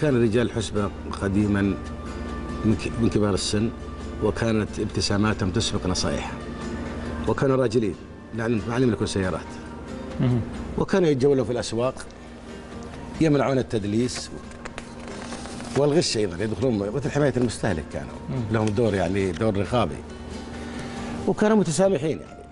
كان رجال الحسبة قديما من كبار السن وكانت ابتساماتهم تسبق نصائحهم وكانوا راجلين لأن ما يملكون سيارات. وكانوا يتجولوا في الأسواق يمنعون التدليس والغش أيضا يدخلون مثل حماية المستهلك كانوا. لهم دور يعني دور رقابي. وكانوا متسامحين يعني.